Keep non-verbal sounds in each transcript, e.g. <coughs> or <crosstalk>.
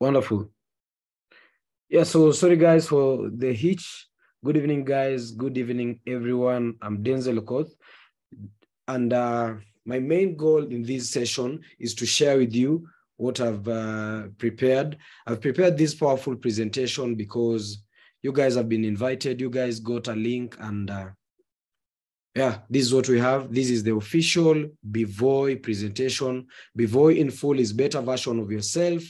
Wonderful. Yeah, so sorry guys for the hitch. Good evening, guys. Good evening, everyone. I'm Denzel Okoth. And uh, my main goal in this session is to share with you what I've uh, prepared. I've prepared this powerful presentation because you guys have been invited. You guys got a link and uh, yeah, this is what we have. This is the official Bivoy presentation. Bivoy in full is better version of yourself,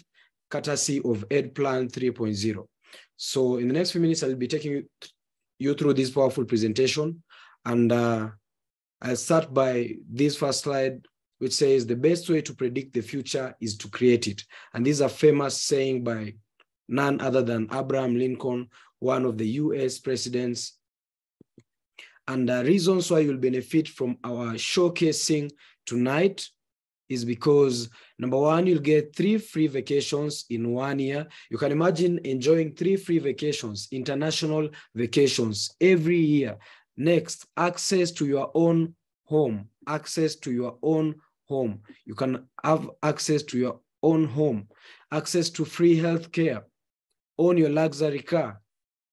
courtesy of Ed Plan 3.0. So in the next few minutes, I'll be taking you through this powerful presentation. And uh, I'll start by this first slide, which says the best way to predict the future is to create it. And this is a famous saying by none other than Abraham Lincoln, one of the US presidents and the reasons why you'll benefit from our showcasing tonight is because number one, you'll get three free vacations in one year. You can imagine enjoying three free vacations, international vacations every year. Next, access to your own home, access to your own home. You can have access to your own home, access to free healthcare, own your luxury car,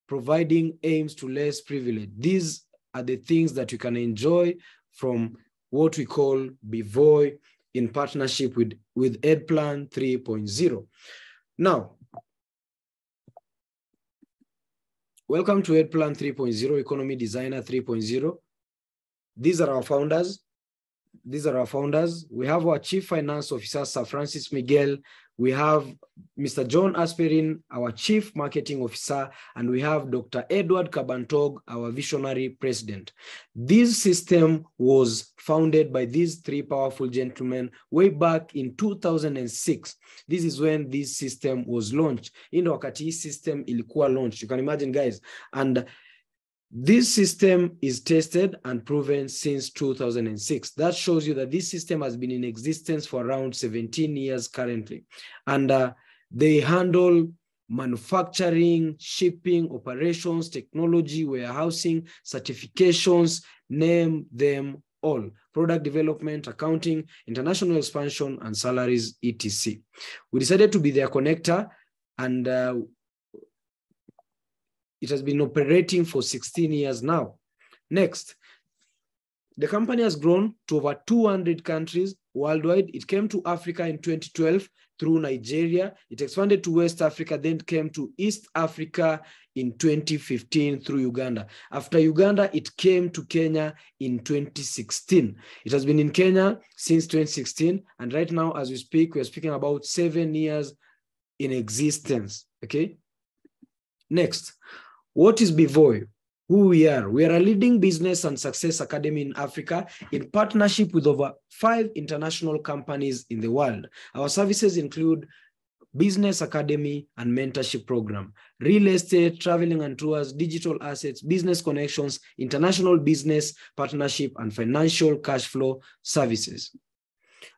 providing aims to less privilege. These are the things that you can enjoy from what we call Bivoy in partnership with, with EdPlan 3.0. Now, welcome to EdPlan 3.0, Economy Designer 3.0. These are our founders. These are our founders. We have our Chief Finance Officer, Sir Francis Miguel. We have Mr. John Aspirin, our Chief Marketing Officer, and we have Dr. Edward Kabantog, our Visionary President. This system was founded by these three powerful gentlemen way back in 2006. This is when this system was launched. In wakati system ilikuwa launched. You can imagine, guys. And this system is tested and proven since 2006. That shows you that this system has been in existence for around 17 years currently. And uh, they handle manufacturing, shipping, operations, technology, warehousing, certifications, name them all. Product development, accounting, international expansion, and salaries, etc. We decided to be their connector and uh, it has been operating for 16 years now. Next, the company has grown to over 200 countries worldwide. It came to Africa in 2012 through Nigeria. It expanded to West Africa, then came to East Africa in 2015 through Uganda. After Uganda, it came to Kenya in 2016. It has been in Kenya since 2016. And right now, as we speak, we're speaking about seven years in existence. Okay. Next, what is Bivoy? Who we are? We are a leading business and success academy in Africa in partnership with over five international companies in the world. Our services include business academy and mentorship program, real estate, traveling and tours, digital assets, business connections, international business partnership, and financial cash flow services.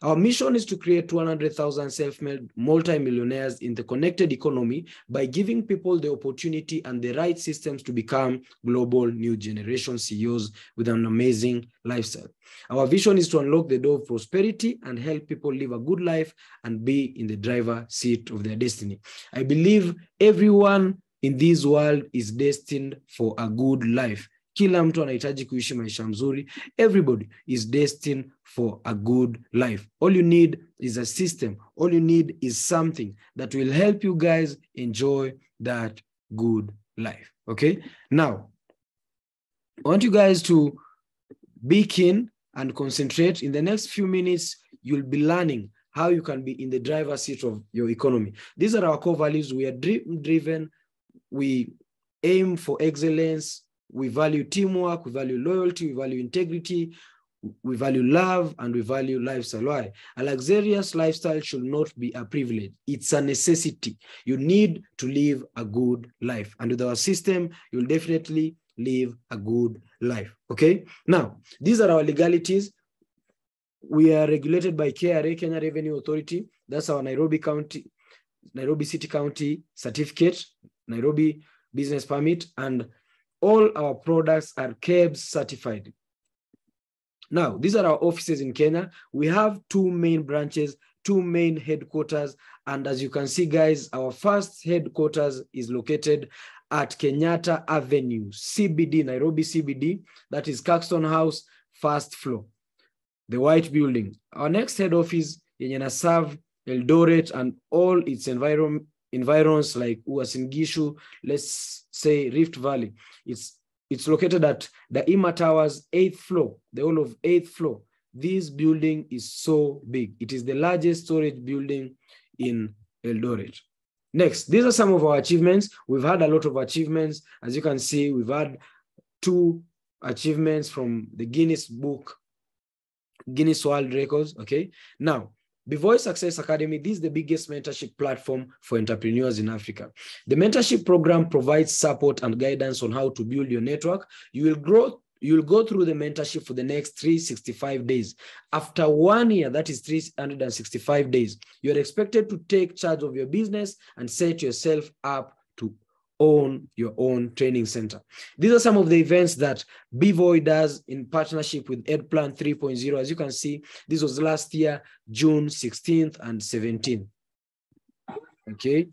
Our mission is to create 200,000 self-made multimillionaires in the connected economy by giving people the opportunity and the right systems to become global new generation CEOs with an amazing lifestyle. Our vision is to unlock the door of prosperity and help people live a good life and be in the driver seat of their destiny. I believe everyone in this world is destined for a good life. Kila mtu anahitaji kuishi maisha mzuri. Everybody is destined for a good life. All you need is a system. All you need is something that will help you guys enjoy that good life. Okay. Now, I want you guys to be keen and concentrate. In the next few minutes, you'll be learning how you can be in the driver's seat of your economy. These are our core values. We are dream driven. We aim for excellence we value teamwork, we value loyalty, we value integrity, we value love, and we value lifestyle. A luxurious lifestyle should not be a privilege. It's a necessity. You need to live a good life. And with our system, you'll definitely live a good life. Okay? Now, these are our legalities. We are regulated by KRA, Kenya Revenue Authority. That's our Nairobi County, Nairobi City County certificate, Nairobi business permit, and all our products are KEBS certified. Now, these are our offices in Kenya. We have two main branches two main headquarters. And as you can see, guys, our first headquarters is located at Kenyatta Avenue, CBD, Nairobi CBD. That is Caxton House, first floor, the white building. Our next head office, yenye serve Eldoret and all its environ environs like Uasin Gishu, let's say Rift Valley. It's it's located at the Ima Towers, eighth floor, the whole of eighth floor. This building is so big. It is the largest storage building in Eldoret. Next, these are some of our achievements. We've had a lot of achievements. As you can see, we've had two achievements from the Guinness Book, Guinness World Records. Okay. Now, Bevoy Success Academy, this is the biggest mentorship platform for entrepreneurs in Africa. The mentorship program provides support and guidance on how to build your network. You will grow You'll go through the mentorship for the next 365 days. After one year, that is 365 days, you're expected to take charge of your business and set yourself up to own your own training center. These are some of the events that Bevoy does in partnership with EdPlan 3.0. As you can see, this was last year, June 16th and 17th. Okay.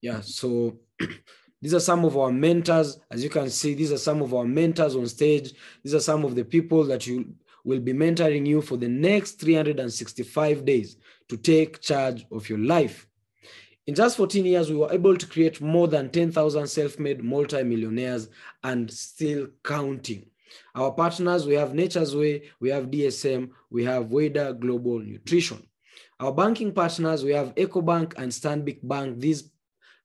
Yeah, so <clears throat> these are some of our mentors. As you can see, these are some of our mentors on stage. These are some of the people that you will be mentoring you for the next 365 days to take charge of your life. In just 14 years, we were able to create more than 10,000 self-made multimillionaires and still counting. Our partners, we have Nature's Way, we have DSM, we have Weda Global Nutrition. Our banking partners, we have EcoBank and Stanbic Bank. These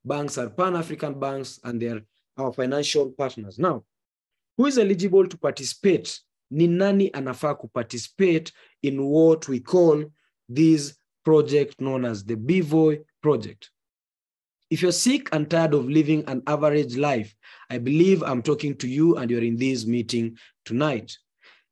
banks are Pan-African banks and they're our financial partners. Now, who is eligible to participate? Ni nani anafaa participate in what we call this project known as the Bevoy project. If you're sick and tired of living an average life, I believe I'm talking to you and you're in this meeting tonight.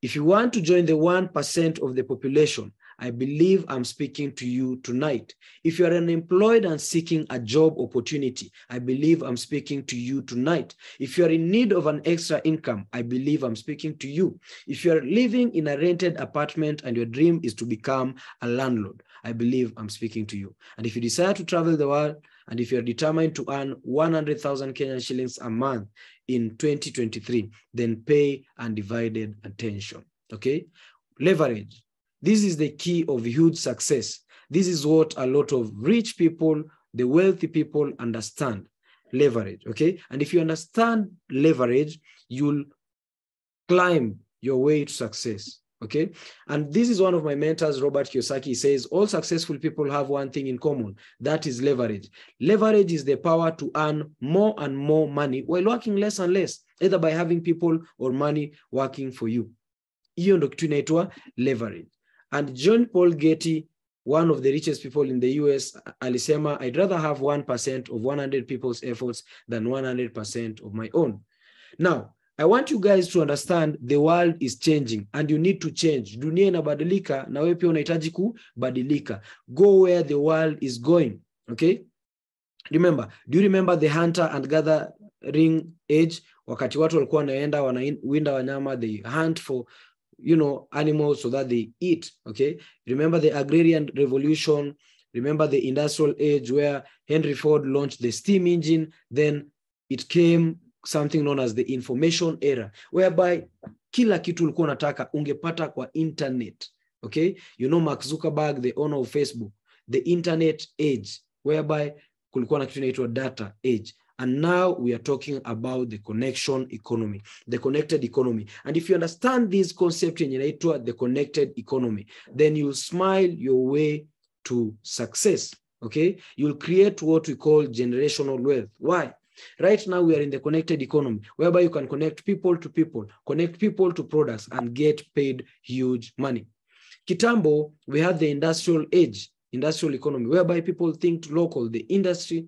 If you want to join the 1% of the population, I believe I'm speaking to you tonight. If you're unemployed and seeking a job opportunity, I believe I'm speaking to you tonight. If you're in need of an extra income, I believe I'm speaking to you. If you're living in a rented apartment and your dream is to become a landlord, I believe I'm speaking to you. And if you desire to travel the world, and if you're determined to earn 100,000 Kenyan shillings a month in 2023, then pay undivided attention. Okay? Leverage. This is the key of huge success. This is what a lot of rich people, the wealthy people understand leverage. Okay? And if you understand leverage, you'll climb your way to success. Okay. And this is one of my mentors, Robert Kiyosaki, he says all successful people have one thing in common that is leverage. Leverage is the power to earn more and more money while working less and less, either by having people or money working for you. Hiyo ndo kitu inaitwa leverage. And John Paul Getty, one of the richest people in the US, alisema, I'd rather have 1% of 100 people's efforts than 100% of my own. Now, I want you guys to understand the world is changing and you need to change. Dunia inabadilika na wewe pia unahitaji kubadilika. Go where the world is going. Okay? Remember, do you remember the hunter and gathering age? Wakati watu walikuwa wanaenda wanawinda wanyama, they hunt for you know animals so that they eat. Okay? Remember the agrarian revolution, remember the industrial age where Henry Ford launched the steam engine, then it came something known as the information era whereby kila kitu ulikuwa unataka ungepata kwa internet okay you know mark zuckerberg the owner of facebook the internet age whereby kulikuwa na kitu inaitwa data age and now we are talking about the connection economy the connected economy. And if you understand this concept yenye inaitwa the connected economy then you'll smile your way to success okay? You'll create what we call generational wealth. Why? Right now, we are in the connected economy whereby you can connect people to people, connect people to products, and get paid huge money. Kitambo, we had the industrial age, industrial economy, whereby people think local, the industry,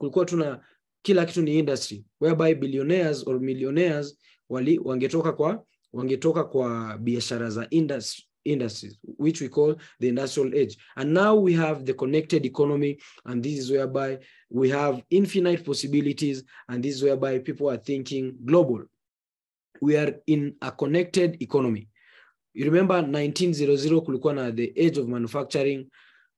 kulikuwa tuna kila kitu ni industry, whereby billionaires or millionaires wali, wangetoka kwa wangetoka kwa biashara za industry, industries, which we call the industrial age. And now we have the connected economy, and this is whereby we have infinite possibilities, and this is whereby people are thinking global. We are in a connected economy. You remember 1900 kulikuwa na the age of manufacturing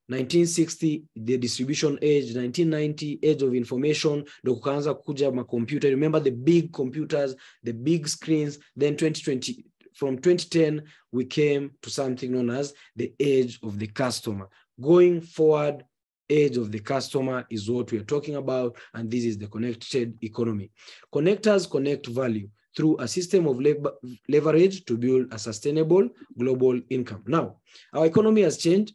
1960 the distribution age 1990 age of information ndo kukaanza kuja makompyuta. Remember the big computers the big screens? Then 2020 from 2010 we came to something known as the age of the customer. Going forward age of the customer is what we are talking about and this is the connected economy. Connectors connect value through a system of leverage to build a sustainable global income. Now our economy has changed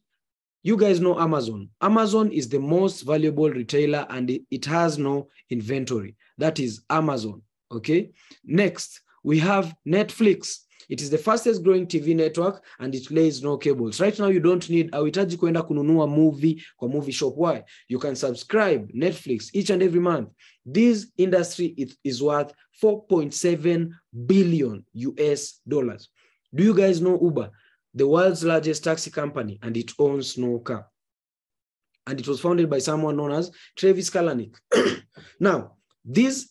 you guys know Amazon. Amazon is the most valuable retailer and it, has no inventory. That is Amazon. Okay. Next, we have Netflix. It is the fastest growing TV network and it lays no cables. Right now, you don't need auhitaji kwenda kununua movie kwa movie shop. Why? You can subscribe Netflix each and every month. This industry is worth 4.7 billion US dollars. Do you guys know Uber? The world's largest taxi company, and it owns no car. And it was founded by someone known as Travis Kalanick. <clears throat> now, this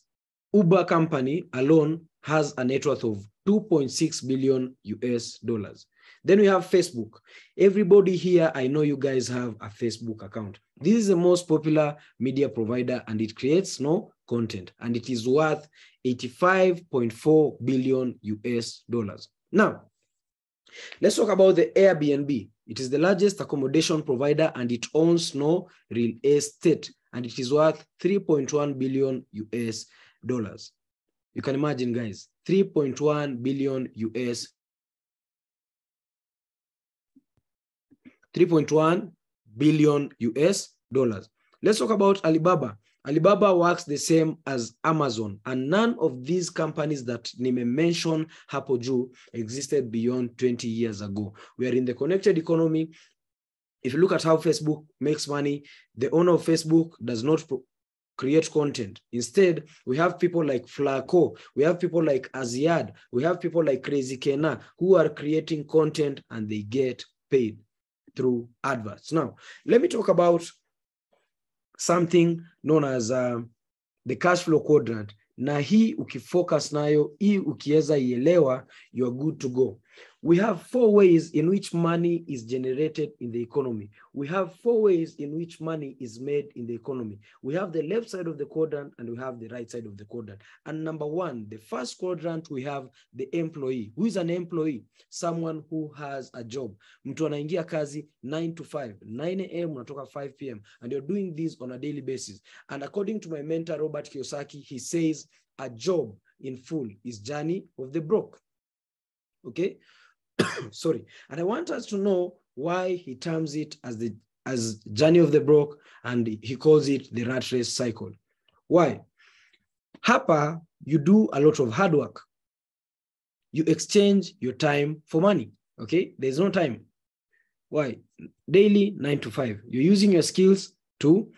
Uber company alone has a net worth of 2.6 billion US dollars. Then we have Facebook. Everybody here, I know you guys have a Facebook account. This is the most popular media provider and it creates no content and it is worth 85.4 billion US dollars. Now, Let's talk about the Airbnb. It is the largest accommodation provider and it owns no real estate and it is worth 3.1 billion US dollars. You can imagine, guys, 3.1 billion US 3.1 billion US dollars. Let's talk about Alibaba. Alibaba works the same as Amazon, and none of these companies that Nime mentioned hapo juu existed beyond 20 years ago. We are in the connected economy. If you look at how Facebook makes money, the owner of Facebook does not create content. Instead, we have people like Flaqo, we have people like Azziad, we have people like Crazy Kennar who are creating content and they get paid through adverts. Now, let me talk about something known as uh, the cash flow quadrant. Na hii ukifocus nayo hii ukiweza ielewa you are good to go we have four ways in which money is generated in the economy. We have four ways in which money is made in the economy. We have the left side of the quadrant and we have the right side of the quadrant. And number one the first quadrant we have the employee. Who is an employee? Someone who has a job. Mtu anaingia kazi 9 to 5 9 am unatoka 5 pm and you're doing this on a daily basis. And according to my mentor robert kiyosaki he says a job in full is journey of the broke okay? <coughs> Sorry. And i want us to know why he terms it as the as journey of the broke and he calls it the rat race cycle. Why? Hapa you do a lot of hard work. You exchange your time for money. Okay? There's no time. Why? Daily 9 to 5 you're using your skills to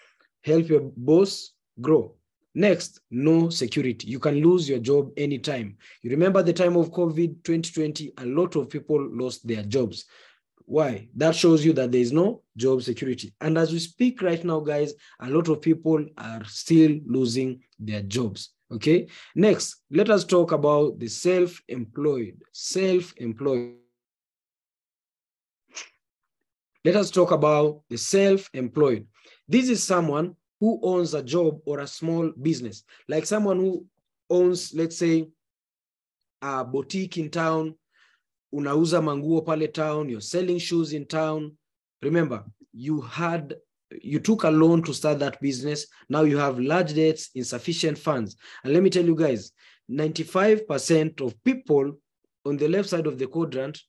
help your boss grow Next, no security. You can lose your job anytime. You remember the time of COVID 2020, a lot of people lost their jobs. Why? That shows you that there is no job security. And as we speak right now, guys, a lot of people are still losing their jobs. Okay. Next, let us talk about the self employed. Self employed. Let us talk about the self employed. This is someone who owns a job or a small business, like someone who owns, let's say, a boutique in town, unauza manguo pale town, you're selling shoes in town. Remember, you had you took a loan to start that business. Now you have large debts, insufficient funds. And let me tell you guys, 95% of people on the left side of the quadrant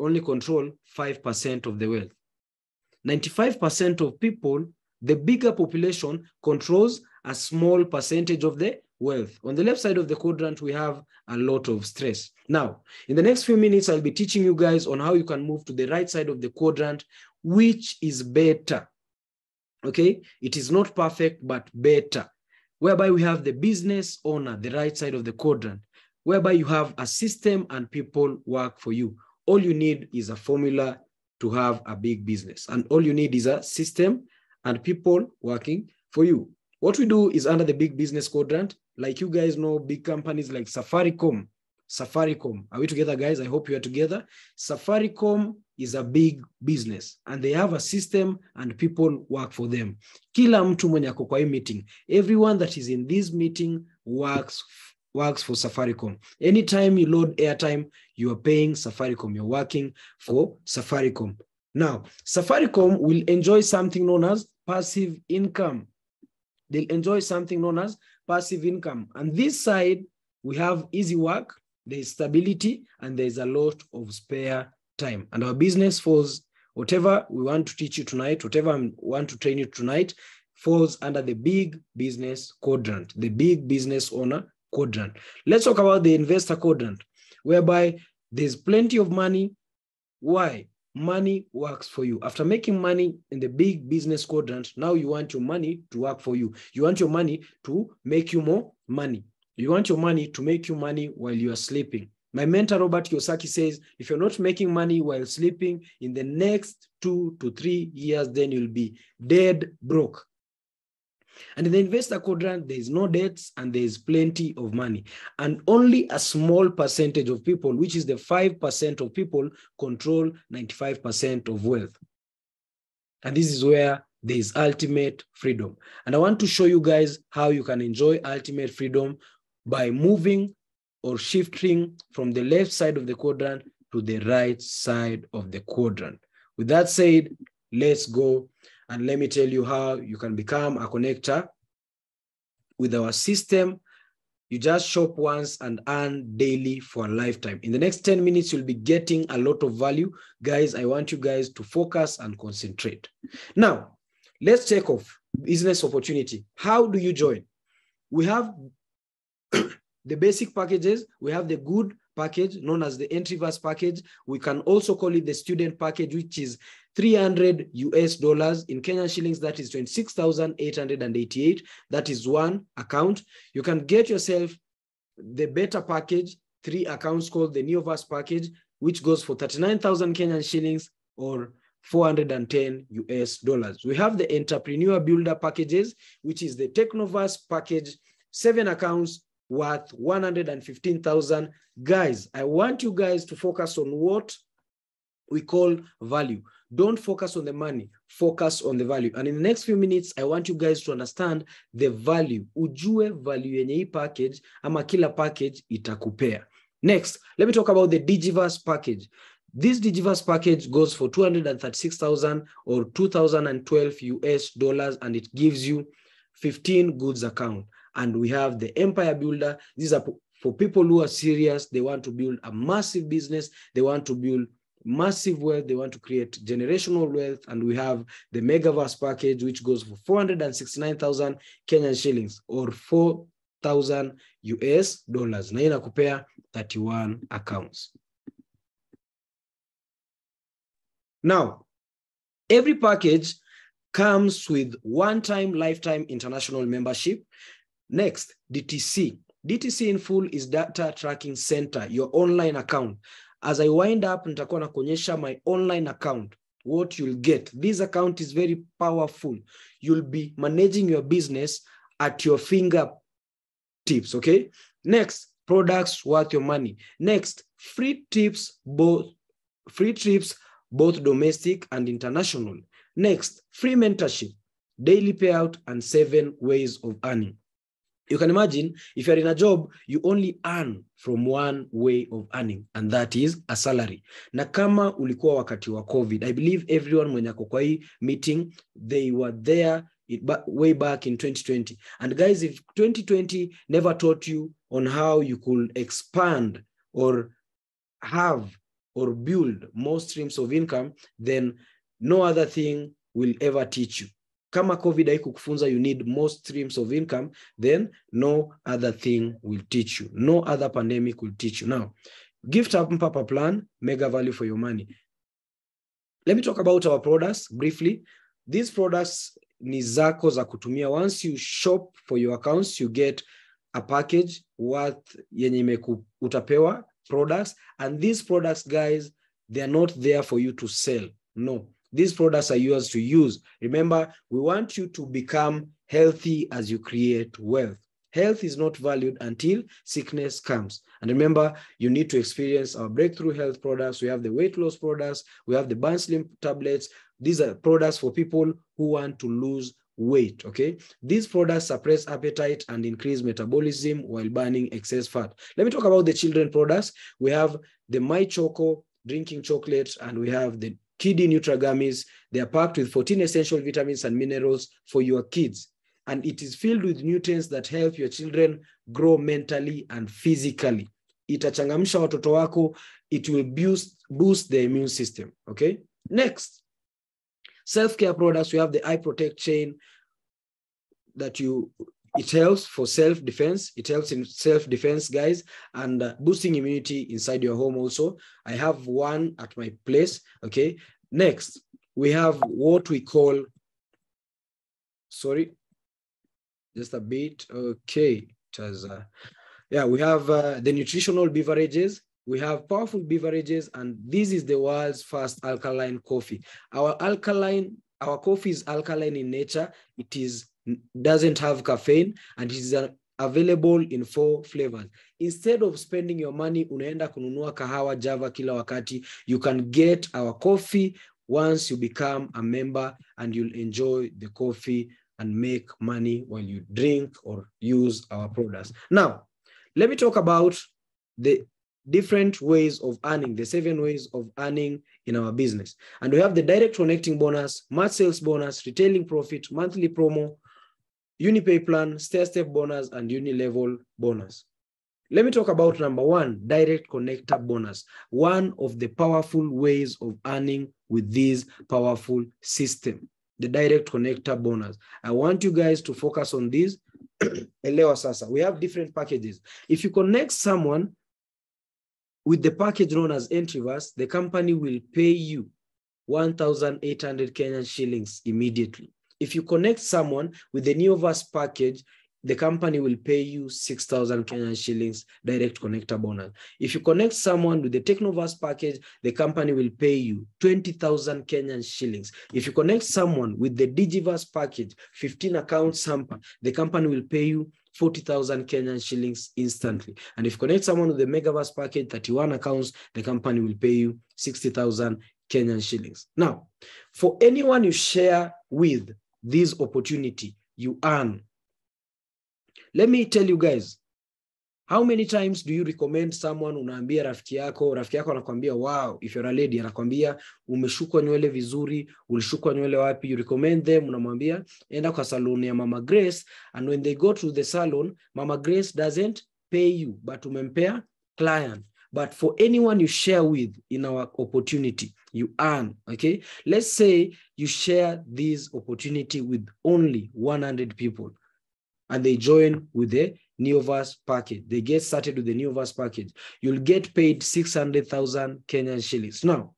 only control 5% of the wealth. 95% of people the bigger population controls a small percentage of the wealth. On the left side of the quadrant, we have a lot of stress. Now, in the next few minutes, I'll be teaching you guys on how you can move to the right side of the quadrant, which is better. Okay, it is not perfect, but better. Whereby we have the business owner, the right side of the quadrant, whereby you have a system and people work for you. all you need is a formula to have a big business. And all you need is a system and people working for you. What we do is under the big business quadrant. Like you guys know, big companies like Safaricom. Safaricom. Are we together, guys? I hope you are together. Safaricom is a big business and they have a system and people work for them. Kila mtu mwenye ako meeting, everyone that is in this meeting works works for Safaricom. Anytime you load airtime, you are paying Safaricom. You're working for Safaricom. Now, Safaricom will enjoy something known as passive income. They'll enjoy something known as passive income. And this side, we have easy work, there's stability, and there's a lot of spare time. And our business falls, whatever we want to teach you tonight, whatever I want to train you tonight, falls under the big business quadrant, the big business owner quadrant. Let's talk about the investor quadrant, whereby there's plenty of money. Why? Money works for you. After making money in the big business quadrant, now you want your money to work for you. You want your money to make you more money. You want your money to make you money while you are sleeping. My mentor, Robert Kiyosaki, says if you're not making money while sleeping, in the next two to three years, then you'll be dead broke. And in the investor quadrant, there is no debts and there is plenty of money. And only a small percentage of people, which is the 5% of people, control 95% of wealth. And this is where there is ultimate freedom. And I want to show you guys how you can enjoy ultimate freedom by moving or shifting from the left side of the quadrant to the right side of the quadrant. With that said, let's go and let me tell you how you can become a connector with our system. You just shop once and earn daily for a lifetime. In the next 10 minutes, you'll be getting a lot of value. Guys, I want you guys to focus and concentrate. Now, let's check off business opportunity. How do you join? We have <coughs> the basic packages. We have the good package known as the entryverse package. We can also call it the student package, which is 300 US dollars in Kenyan shillings. That is 26,888. That is one account. You can get yourself the better package, three accounts called the Neoverse package, which goes for 39,000 Kenyan shillings or 410 US dollars. We have the entrepreneur builder packages, which is the Technoverse package, seven accounts worth 115,000. Guys, I want you guys to focus on what we call value. Don't focus on the money, focus on the value. And in the next few minutes, I want you guys to understand the value. Ujue value yenye hii package ama kila package itakupea. Next, let me talk about the Digiverse package. This Digiverse package goes for 236,000 or 2012 US dollars and it gives you 15 goods account. And we have the Empire Builder. These are for people who are serious. They want to build a massive business. They want to build massive wealth. They want to create generational wealth. And we have the Megaverse package, which goes for 469,000 Kenyan shillings or 4,000 US dollars. Na inakupea 31 accounts. Now, every package comes with one-time lifetime international membership. Next, DTC. DTC in full is data tracking center, your online account. As I wind up, nitakuwa na kuonyesha my online account, what you'll get. This account is very powerful. You'll be managing your business at your fingertips, okay? Next, products worth your money. Next, free tips, both free trips, both domestic and international. Next, free mentorship, daily payout, and seven ways of earning. You can imagine if you're in a job, you only earn from one way of earning, and that is a salary. Na kama ulikuwa wakati wa COVID, I believe everyone mwenye ako kwa hii meeting, they were there it, way back in 2020. And guys, if 2020 never taught you on how you could expand or have or build more streams of income, then no other thing will ever teach you. Kama COVID haikukufunza you need more streams of income, then no other thing will teach you. No other pandemic will teach you. Now, gift up papa plan, mega value for your money. Let me talk about our products briefly. These products ni zako za kutumia. Once you shop for your accounts, you get a package worth yenye utapewa products and these products guys They are not there for you to sell. No, these products are yours to use. Remember, we want you to become healthy as you create wealth. Health is not valued until sickness comes. And remember, you need to experience our breakthrough health products. We have the weight loss products, we have the Burn Slim tablets. These are products for people who want to lose weight. Okay. These products suppress appetite and increase metabolism while burning excess fat. Let me talk about the children products. We have the My Choco drinking chocolate, and we have the Kiddy Nutra Gummies. They are packed with 14 essential vitamins and minerals for your kids and it is filled with nutrients that help your children grow mentally and physically. Itachangamsha watoto wako, it will boost, boost the immune system, okay? Next, self-care products, we have the Eye Protect chain that you, it helps for self-defense. It helps in self-defense, guys, and uh, boosting immunity inside your home also. I have one at my place, okay? Next, we have what we call, sorry, just a bit. Okay, it has, uh, yeah, we have uh, the nutritional beverages. We have powerful beverages, and this is the world's first alkaline coffee. Our alkaline, our coffee is alkaline in nature. It is doesn't have caffeine, and it is uh, available in four flavors. Instead of spending your money, unaenda kununua kahawa Java kila wakati, you can get our coffee once you become a member, and you'll enjoy the coffee and make money while you drink or use our products. Now, let me talk about the different ways of earning, the seven ways of earning in our business. And we have the direct connecting bonus, match sales bonus, retailing profit, monthly promo, Unipay plan, stair-step bonus, and uni-level bonus. Let me talk about number one, direct connector bonus, one of the powerful ways of earning with this powerful system the direct connector bonus. I want you guys to focus on this. <clears throat> Elewa sasa. We have different packages. If you connect someone with the package known as Entriverse, the company will pay you 1,800 Kenyan shillings immediately. If you connect someone with the Neoverse package, the company will pay you 6,000 Kenyan shillings direct connector bonus. If you connect someone with the Technoverse package, the company will pay you 20,000 Kenyan shillings. If you connect someone with the Digiverse package, 15 account sample, the company will pay you 40,000 Kenyan shillings instantly. And if you connect someone with the Megaverse package, 31 accounts, the company will pay you 60,000 Kenyan shillings. Now, for anyone you share with this opportunity, you earn let me tell you guys, how many times do you recommend someone unaambia rafiki yako, rafiki yako anakwambia wow, if you're a lady anakwambia umeshukwa nywele vizuri, ulishukwa nywele wapi? You recommend them, unamwambia enda kwa salon ya Mama Grace and when they go to the salon, Mama Grace doesn't pay you but umempea client. But for anyone you share with in our opportunity, you earn, okay? Let's say you share this opportunity with only 100 people and they join with the Neoverse package. They get started with the Neoverse package. You'll get paid 600,000 Kenyan shillings. Now,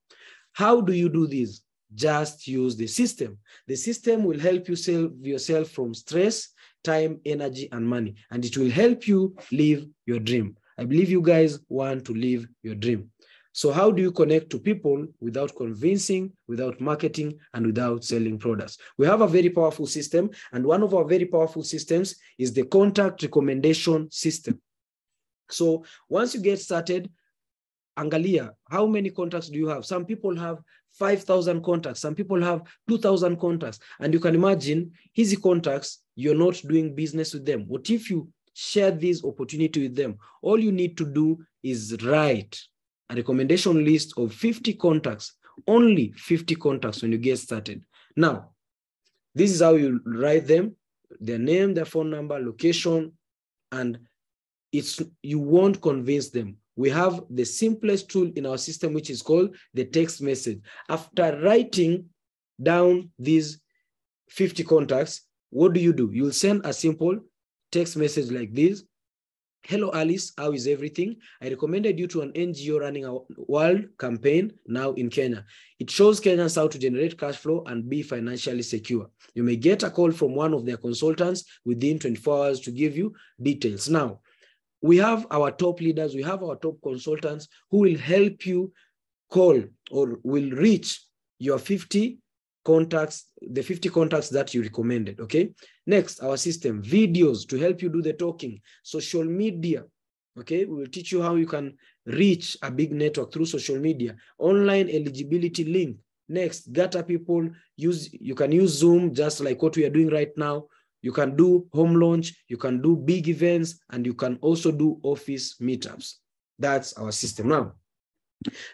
how do you do this? Just use the system. The system will help you save yourself from stress, time, energy, and money, and it will help you live your dream. I believe you guys want to live your dream. So how do you connect to people without convincing, without marketing, and without selling products? We have a very powerful system, and one of our very powerful systems is the contact recommendation system. So once you get started, Angalia, how many contacts do you have? Some people have 5,000 contacts. Some people have 2,000 contacts. And you can imagine, easy contacts, you're not doing business with them. What if you share this opportunity with them? All you need to do is write a recommendation list of 50 contacts, only 50 contacts when you get started. Now, this is how you write them, their name, their phone number, location, and it's you won't convince them. We have the simplest tool in our system, which is called the text message. After writing down these 50 contacts, what do you do? You'll send a simple text message like this. Hello, Alice. How is everything? I recommended you to an NGO running a world campaign now in Kenya. It shows Kenyans how to generate cash flow and be financially secure. You may get a call from one of their consultants within 24 hours to give you details. Now, we have our top leaders, we have our top consultants who will help you call or will reach your 50 contacts, the 50 contacts that you recommended. Okay. Next, our system, videos to help you do the talking, social media. Okay. We will teach you how you can reach a big network through social media, online eligibility link. Next, data people use, you can use Zoom just like what we are doing right now. You can do home launch, you can do big events, and you can also do office meetups. That's our system. Now,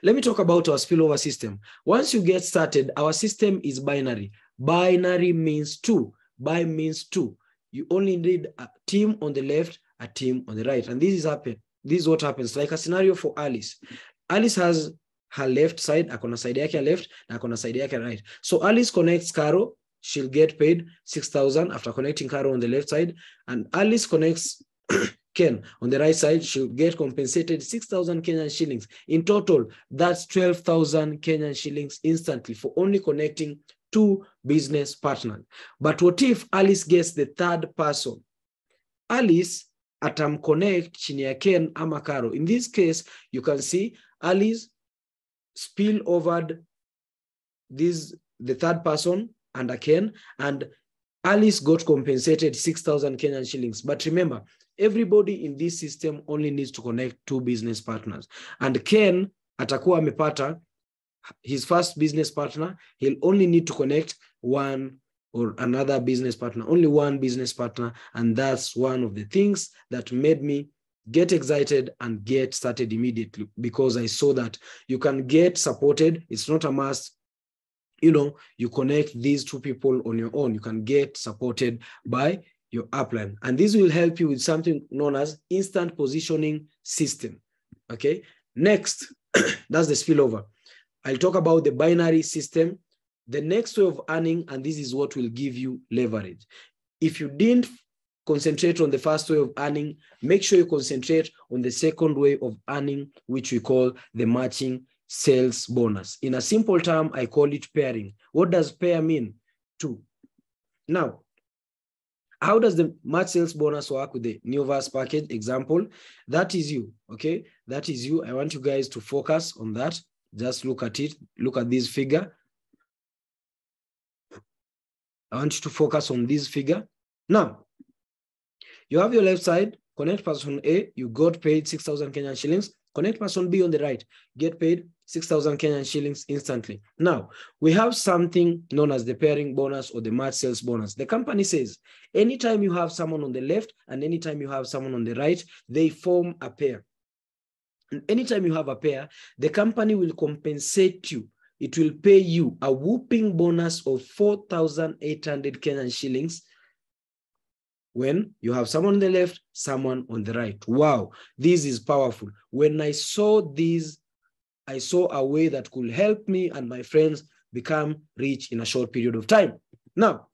let me talk about our spillover system. Once you get started, our system is binary. Binary means two. Bi means two. You only need a team on the left, a team on the right. And this is happen. This is what happens. Like a scenario for Alice. Alice has her left side, akona side yake left, na akona side yake right. So Alice connects Caro, she'll get paid 6,000 after connecting Caro on the left side. And Alice connects Ken on the right side, she'll get compensated 6,000 Kenyan shillings. In total, that's 12,000 Kenyan shillings instantly for only connecting two business partners. But what if Alice gets the third person? Alice atamconnect chini ya Ken ama Caro. In this case, you can see Alice spill over this, the third person under Ken, and Alice got compensated 6,000 Kenyan shillings. But remember, everybody in this system only needs to connect two business partners. And Ken atakuwa amepata his first business partner, he'll only need to connect one or another business partner, only one business partner. And that's one of the things that made me get excited and get started immediately because I saw that you can get supported. It's not a must. You know, you connect these two people on your own. You can get supported by your upline. And this will help you with something known as instant positioning system. Okay. Next, <clears throat> that's the spillover. I'll talk about the binary system. The next way of earning, and this is what will give you leverage. If you didn't concentrate on the first way of earning, make sure you concentrate on the second way of earning, which we call the matching sales bonus. In a simple term, I call it pairing. What does pair mean? Two. Now, how does the match sales bonus work with the new Neoverse package example? That is you, okay? That is you. I want you guys to focus on that. Just look at it. Look at this figure. I want you to focus on this figure. Now, you have your left side, connect person A, you got paid 6,000 Kenyan shillings. Connect person B on the right, get paid 6,000 Kenyan shillings instantly. Now, we have something known as the pairing bonus or the match sales bonus. The company says, anytime you have someone on the left and anytime you have someone on the right, they form a pair. And anytime you have a pair, the company will compensate you. It will pay you a whooping bonus of 4,800 Kenyan shillings when you have someone on the left, someone on the right. Wow, this is powerful. When I saw this, I saw a way that could help me and my friends become rich in a short period of time. Now,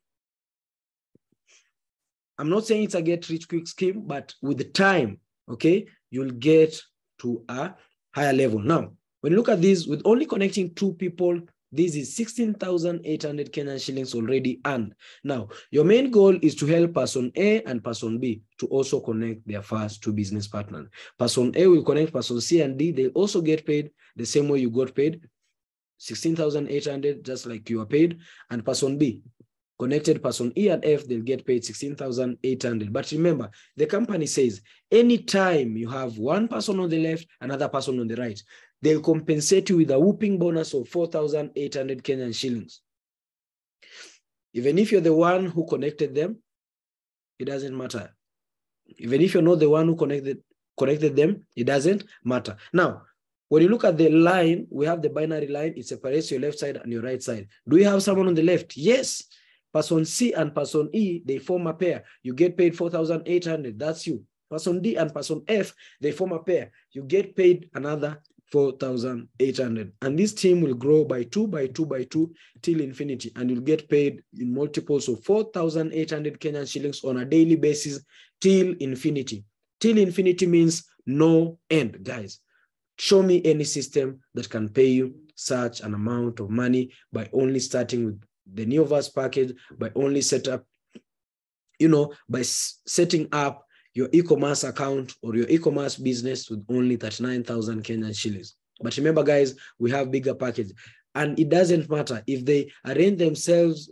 I'm not saying it's a get rich quick scheme, but with the time, okay, you'll get to a higher level. Now, when you look at this, with only connecting two people, this is 16,800 Kenyan shillings already earned. Now, your main goal is to help person A and person B to also connect their first two business partners. Person A will connect person C and D. They'll also get paid the same way you got paid, 16,800, just like you are paid. And person B, connected person E and F, they'll get paid 16,800. But remember, the company says anytime you have one person on the left, another person on the right, they'll compensate you with a whooping bonus of 4,800 Kenyan shillings. Even if you're the one who connected them, it doesn't matter. Even if you're not the one who connected, connected them, it doesn't matter. Now, when you look at the line, we have the binary line, it separates your left side and your right side. Do you have someone on the left? Yes. Person C and person E, they form a pair. You get paid 4,800. That's you. Person D and person F, they form a pair. You get paid another 4,800. And this team will grow by two, by two, by two till infinity. And you'll get paid in multiples of 4,800 Kenyan shillings on a daily basis till infinity. Till infinity means no end, guys. Show me any system that can pay you such an amount of money by only starting with the Neoverse package, by only set up, you know, by setting up your e-commerce account or your e-commerce business with only 39,000 Kenyan shillings. But remember, guys, we have bigger package. And it doesn't matter if they arrange themselves,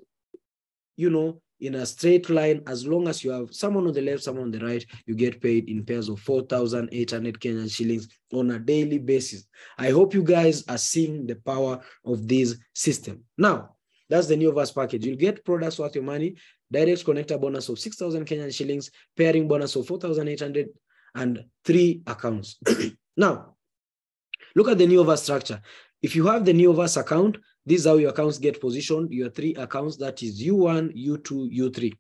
you know, in a straight line, as long as you have someone on the left, someone on the right, you get paid in pairs of 4,800 Kenyan shillings on a daily basis. I hope you guys are seeing the power of this system. Now, that's the Neoverse package. You'll get products worth your money, direct connector bonus of 6,000 Kenyan shillings, pairing bonus of 4,800, and three accounts. <clears throat> now, look at the Neoverse structure. If you have the Neoverse account, this is how your accounts get positioned. Your three accounts, that is U1, U2, U3.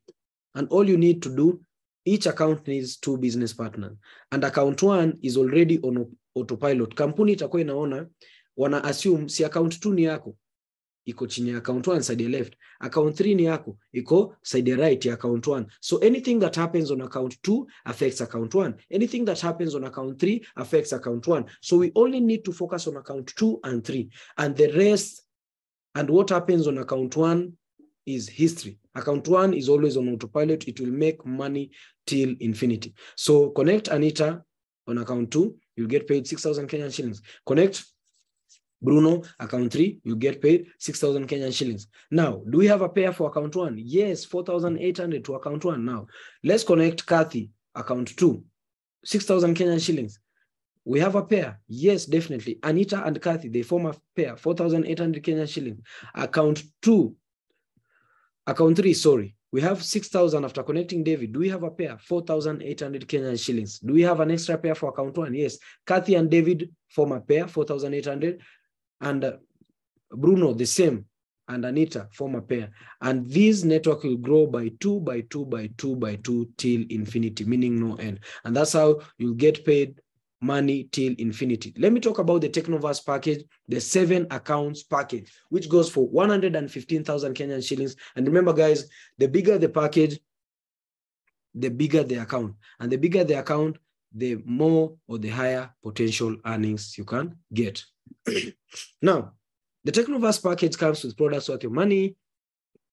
And all you need to do, each account needs two business partners. And account one is already on autopilot. Kampuni itakuwa inaona, wana assume si account two ni yako, iko chini ya account one side ya left. Account three ni yako, iko side ya right ya account one. So anything that happens on account two affects account one. Anything that happens on account three affects account one. So we only need to focus on account two and three. And the rest and what happens on account one is history. Account one is always on autopilot. It will make money till infinity. So connect Anita on account two, you'll get paid 6,000 Kenyan shillings. Connect Bruno, account three, you get paid 6,000 Kenyan shillings. Now, do we have a pair for account one? Yes, 4,800 to account one. Now, let's connect Kathy, account two, 6,000 Kenyan shillings. We have a pair. Yes, definitely. Anita and Kathy, they form a pair, 4,800 Kenyan shillings. Account two, account three, sorry. We have 6,000 after connecting David. Do we have a pair? 4,800 Kenyan shillings. Do we have an extra pair for account one? Yes. Kathy and David form a pair, 4,800. And uh, Bruno, the same. And Anita form a pair. And this network will grow by two, by two, by two, by two till infinity, meaning no end. And that's how you'll get paid money till infinity. Let me talk about the Technoverse package, the seven accounts package, which goes for 115,000 Kenyan shillings. And remember, guys, the bigger the package, the bigger the account. And the bigger the account, the more or the higher potential earnings you can get. <clears throat> now, the Technoverse package comes with products worth your money,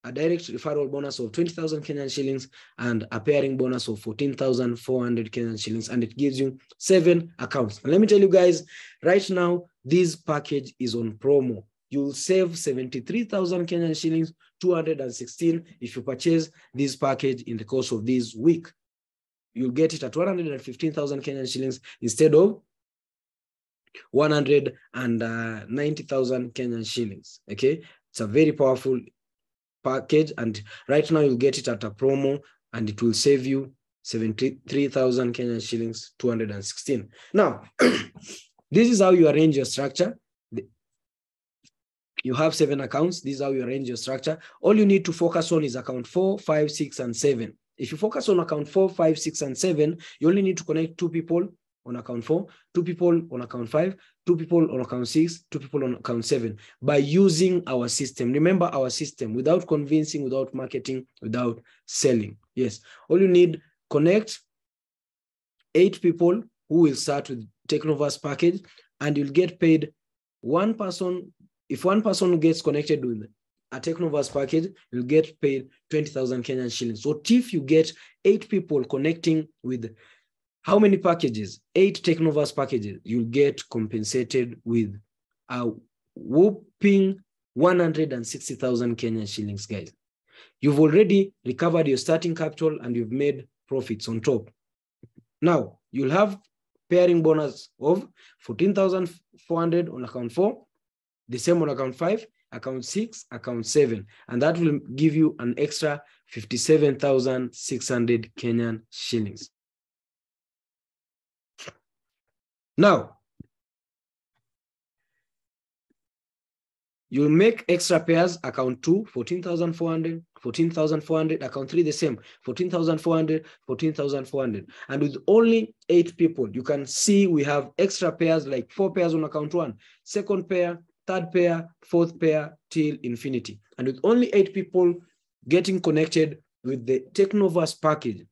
a direct referral bonus of 20,000 Kenyan shillings and a pairing bonus of 14,400 Kenyan shillings. And it gives you seven accounts. And let me tell you guys, right now, this package is on promo. You'll save 73,000 Kenyan shillings, 216 if you purchase this package in the course of this week. You'll get it at 115,000 Kenyan shillings instead of 190,000 Kenyan shillings. Okay, it's a very powerful package and right now you'll get it at a promo and it will save you 73,000 Kenyan shillings 216 now <clears throat> this is how you arrange your structure. You have seven accounts. This is how you arrange your structure. All you need to focus on is account four five six and seven if you focus on account four five six and seven you only need to connect two people on account four, two people on account five, two people on account six, two people on account seven by using our system. Remember our system without convincing, without marketing, without selling. Yes, all you need connect eight people who will start with Technoverse package and you'll get paid one person. If one person gets connected with a Technoverse package, you'll get paid 20,000 Kenyan shillings. So if you get eight people connecting with how many packages? Eight Technoverse packages. You'll get compensated with a whooping 160,000 Kenyan shillings, guys. You've already recovered your starting capital and you've made profits on top. Now, you'll have pairing bonus of 14,400 on account four, the same on account five, account six, account seven, and that will give you an extra 57,600 Kenyan shillings. Now, you'll make extra pairs, account two, 14,400, 14,400, account three, the same, 14,400, 14,400. And with only eight people, you can see we have extra pairs, like four pairs on account one, second pair, third pair, fourth pair, till infinity. And with only eight people getting connected with the Technoverse package,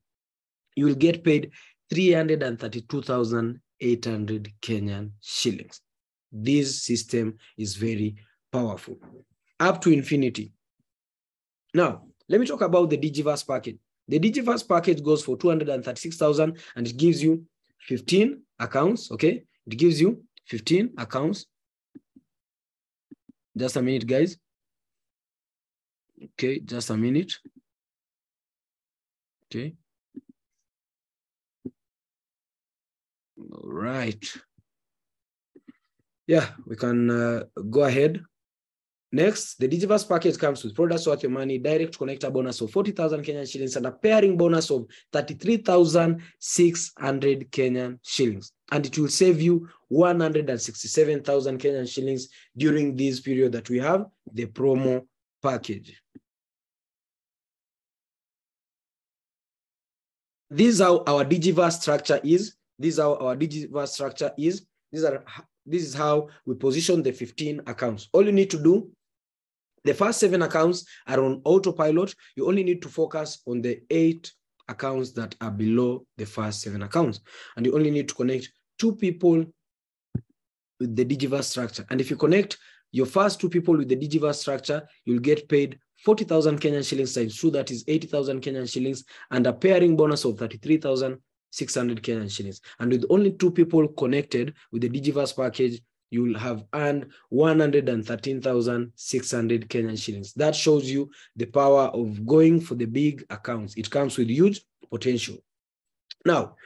you will get paid 332,800 Kenyan shillings. This system is very powerful, up to infinity. Now, let me talk about the Digiverse package. The Digiverse package goes for 236,000 and it gives you 15 accounts, okay? It gives you 15 accounts Just a minute, guys. Okay, just a minute. Okay. All right. Yeah, we can uh, go ahead. Next, the Digiverse package comes with products worth your money, direct connector bonus of 40,000 Kenyan shillings, and a pairing bonus of 33,600 Kenyan shillings. And it will save you 167,000 Kenyan shillings during this period that we have the promo package. This is how our Digiverse structure is. This is how our Digiverse structure is. These are this is how we position the 15 accounts. All you need to do, the first seven accounts are on autopilot. You only need to focus on the eight accounts that are below the first seven accounts. And you only need to connect two people with the Digiverse structure. And if you connect your first two people with the Digiverse structure, you'll get paid 40,000 Kenyan shillings times two, that is 80,000 Kenyan shillings, and a pairing bonus of 33,600 Kenyan shillings. And with only two people connected with the Digiverse package, you'll have earned 113,600 Kenyan shillings. That shows you the power of going for the big accounts. It comes with huge potential. Now,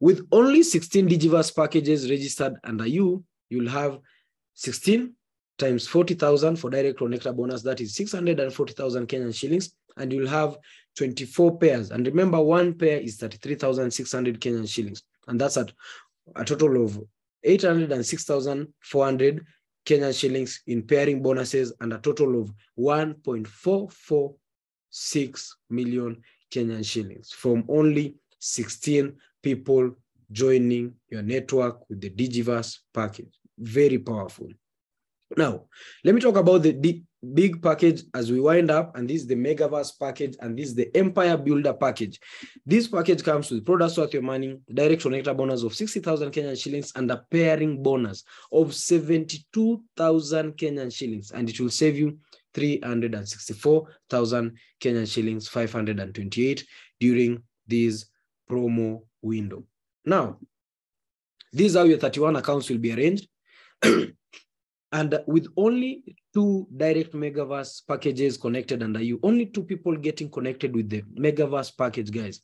with only 16 Digiverse packages registered under you, you'll have 16 times 40,000 for direct connector bonus. That is 640,000 Kenyan shillings. And you'll have 24 pairs. And remember, one pair is 33,600 Kenyan shillings. And that's at a total of 806,400 Kenyan shillings in pairing bonuses and a total of 1.446 million Kenyan shillings from only 16 people joining your network with the Digiverse package. Very powerful. Now, let me talk about the big package as we wind up, and this is the Megaverse package, and this is the Empire Builder package. This package comes with products worth your money, direct connector bonus of 60,000 Kenyan shillings, and a pairing bonus of 72,000 Kenyan shillings, and it will save you 364,000 Kenyan shillings, 528 during this promo window. Now, this is how your 31 accounts will be arranged. <clears throat> And with only two direct Megaverse packages connected under you, only two people getting connected with the Megaverse package, guys.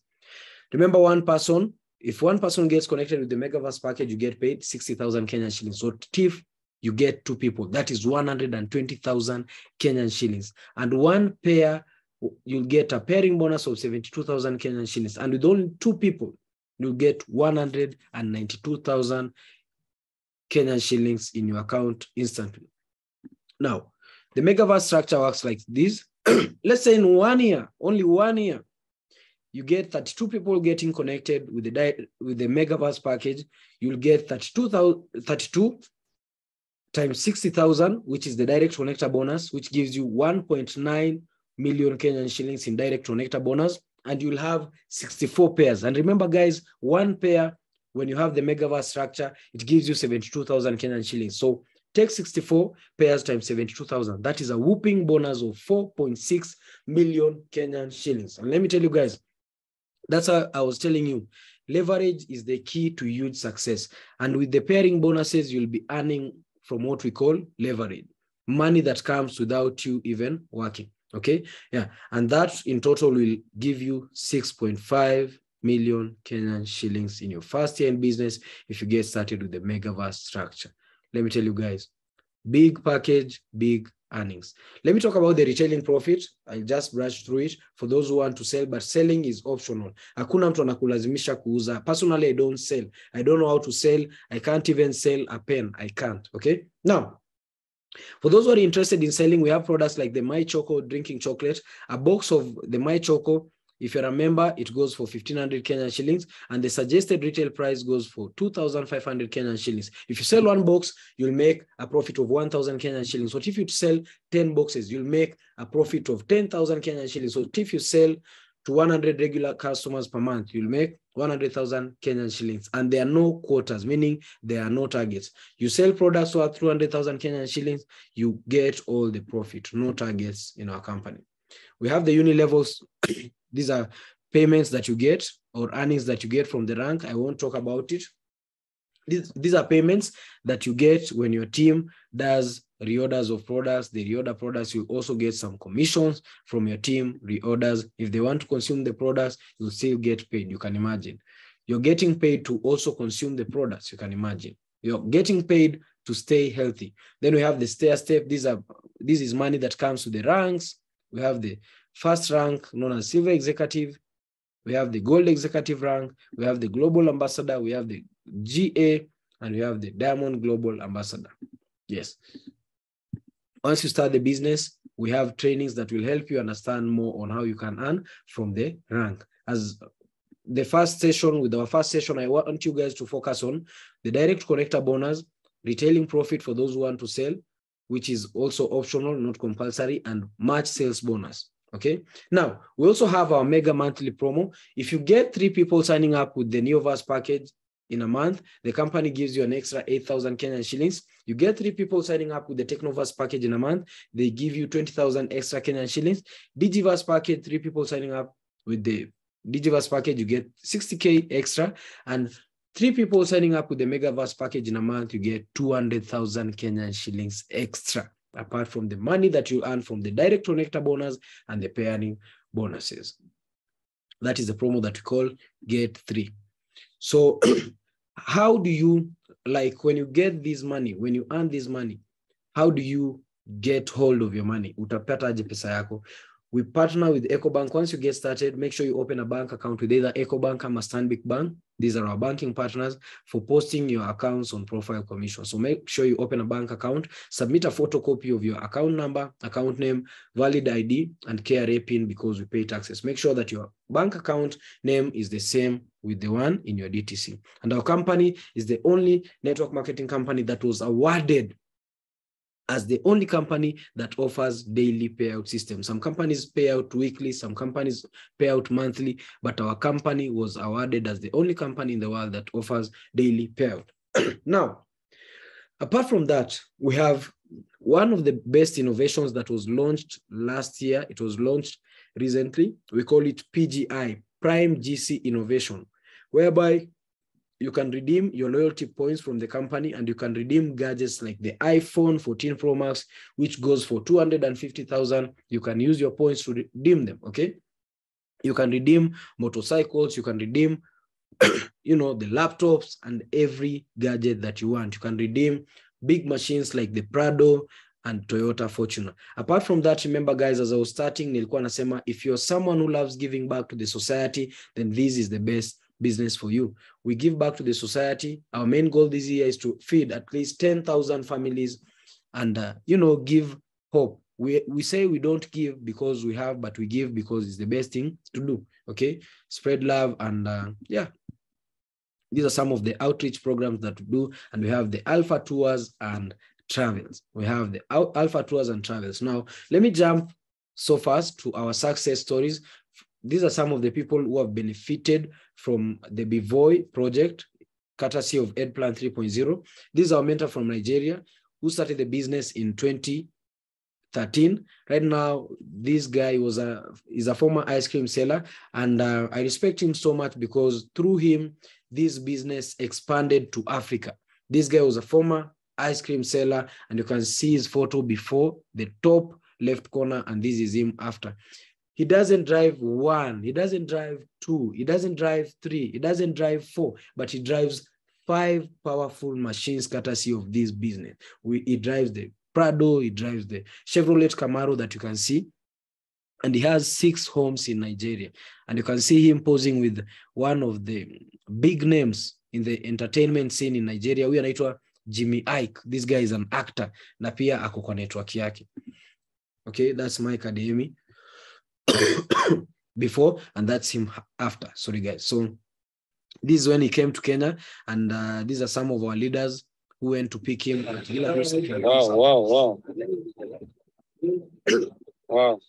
Remember one person, if one person gets connected with the Megaverse package, you get paid 60,000 Kenyan shillings. So TIFF, you get two people. That is 120,000 Kenyan shillings. And one pair, you'll get a pairing bonus of 72,000 Kenyan shillings. And with only two people, you'll get 192,000 Kenyan shillings in your account instantly. Now, the Megaverse structure works like this. <clears throat> Let's say in one year, only one year, you get 32 people getting connected with the with the Megaverse package. You'll get 32, 32 times 60,000, which is the direct connector bonus, which gives you 1.9 million Kenyan shillings in direct connector bonus. And you'll have 64 pairs. And remember, guys, one pair when you have the Megaverse structure, it gives you 72,000 Kenyan shillings. So take 64 pairs times 72,000. That is a whooping bonus of 4.6 million Kenyan shillings. And let me tell you guys, that's how I was telling you. Leverage is the key to huge success. And with the pairing bonuses, you'll be earning from what we call leverage, money that comes without you even working. Okay. Yeah. And that in total will give you 6.5 million Kenyan shillings in your first year in business if you get started with the Megaverse structure. Let me tell you guys, big package, big earnings. Let me talk about the retailing profit. I'll just brush through it for those who want to sell, but selling is optional. Hakuna mtu anakulazimisha kuuza. Personally, I don't sell. I don't know how to sell. I can't even sell a pen. I can't. Okay. Now, for those who are interested in selling, we have products like the My Choco drinking chocolate. A box of the My Choco if you're a member, it goes for 1500 Kenyan shillings, and the suggested retail price goes for 2500 Kenyan shillings. If you sell one box, you'll make a profit of 1000 Kenyan shillings. So if you sell 10 boxes, you'll make a profit of 10,000 Kenyan shillings. So if you sell to 100 regular customers per month, you'll make 100,000 Kenyan shillings. And there are no quotas, meaning there are no targets. You sell products worth 200,000 Kenyan shillings, you get all the profit, no targets in our company. We have the uni levels <clears throat> these are payments that you get or earnings that you get from the rank. I won't talk about it. These, these are payments that you get when your team does reorders of products. They reorder products. You also get some commissions from your team reorders. If they want to consume the products, you'll still get paid. You can imagine. You're getting paid to also consume the products. You can imagine. You're getting paid to stay healthy. Then we have the stair step. These are this is money that comes to the ranks. We have the first rank known as silver executive. We have the gold executive rank. We have the global ambassador. We have the GA, and we have the diamond global ambassador. Yes. Once you start the business, we have trainings that will help you understand more on how you can earn from the rank. As the first session, with our first session, I want you guys to focus on the direct connector bonus, retailing profit for those who want to sell, which is also optional, not compulsory, and match sales bonus. Okay. Now, we also have our mega monthly promo. If you get three people signing up with the Neoverse package in a month, the company gives you an extra 8,000 Kenyan shillings. You get three people signing up with the Technoverse package in a month, they give you 20,000 extra Kenyan shillings. Digiverse package, three people signing up with the Digiverse package, you get 60K extra. And three people signing up with the Megaverse package in a month, you get 200,000 Kenyan shillings extra, apart from the money that you earn from the direct connector bonus and the pairing bonuses. That is the promo that we call Get Three. So, <clears throat> how do you like when you get this money, when you earn this money, how do you get hold of your money? Utapata aje pesa yako? We partner with EcoBank. Once you get started, make sure you open a bank account with either EcoBank or Stanbic Bank. These are our banking partners for posting your accounts on Profile Commission. So make sure you open a bank account, submit a photocopy of your account number, account name, valid ID, and KRA PIN because we pay taxes. Make sure that your bank account name is the same with the one in your DTC. And our company is the only network marketing company that was awarded as the only company that offers daily payout system. Some companies pay out weekly, some companies pay out monthly, but our company was awarded as the only company in the world that offers daily payout. <clears throat> now, apart from that, we have one of the best innovations that was launched last year. It was launched recently. We call it PGI, Prime GC Innovation, whereby you can redeem your loyalty points from the company and you can redeem gadgets like the iPhone 14 Pro Max, which goes for 250,000. You can use your points to redeem them, okay? You can redeem motorcycles, you can redeem, <coughs> you know, the laptops and every gadget that you want. You can redeem big machines like the Prado and Toyota Fortuner. Apart from that, remember guys, as I was starting, nilikuwa nasema, if you're someone who loves giving back to the society, then this is the best business for you. We give back to the society. Our main goal this year is to feed at least 10,000 families and, uh, you know, give hope. We, we say we don't give because we have, but we give because it's the best thing to do. Okay. Spread love. And uh, yeah, these are some of the outreach programs that we do. And we have the Alpha Tours and Travels. We have the Alpha Tours and Travels. Now, let me jump so fast to our success stories these are some of the people who have benefited from the BVOY project, courtesy of EdPlan 3.0. This is our mentor from Nigeria who started the business in 2013. Right now, this guy was a is a former ice cream seller, and uh, I respect him so much because through him, this business expanded to Africa. This guy was a former ice cream seller, and you can see his photo before the top left corner, and this is him after. He doesn't drive one, he doesn't drive two, he doesn't drive three, he doesn't drive four, but he drives five powerful machines courtesy of this business. We, he drives the Prado, he drives the Chevrolet Camaro that you can see. And he has six homes in Nigeria. And you can see him posing with one of the big names in the entertainment scene in Nigeria. Huyu anaitwa Jimmy Ike. This guy is an actor. Na pia ako kwa network yake. Okay, that's Mike Adeyemi. <coughs> before and that's him after. Sorry guys. So this is when he came to kenya and uh, these are some of our leaders who went to pick him wow wow wow. Wow.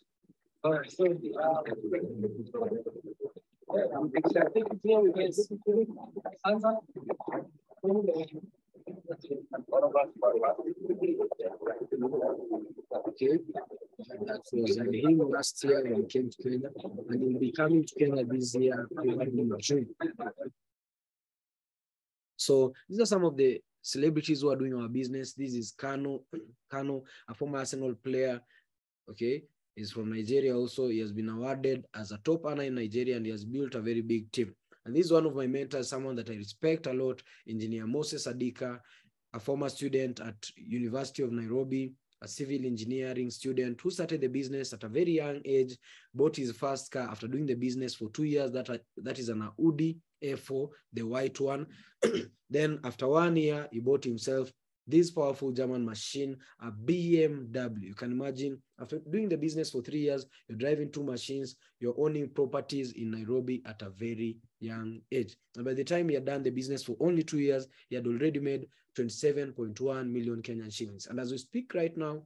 Okay, was uh, him last year when he came to Kenya, and he'll be coming to Kenya this year in June. So these are some of the celebrities who are doing our business. This is Kanu, Kanu, a former Arsenal player. Okay, he's from Nigeria. Also, he has been awarded as a top earner in Nigeria, and he has built a very big team. And this is one of my mentors, someone that I respect a lot, Engineer Moses Adika, a former student at University of Nairobi, a civil engineering student who started the business at a very young age, bought his first car after doing the business for two years. That, that is an Audi A4, the white one. <clears throat> then after one year, he bought himself this powerful German machine, a BMW. You can imagine after doing the business for three years, you're driving two machines, you're owning properties in Nairobi at a very young age. And by the time he had done the business for only two years, he had already made 27.1 million Kenyan shillings. And as we speak right now,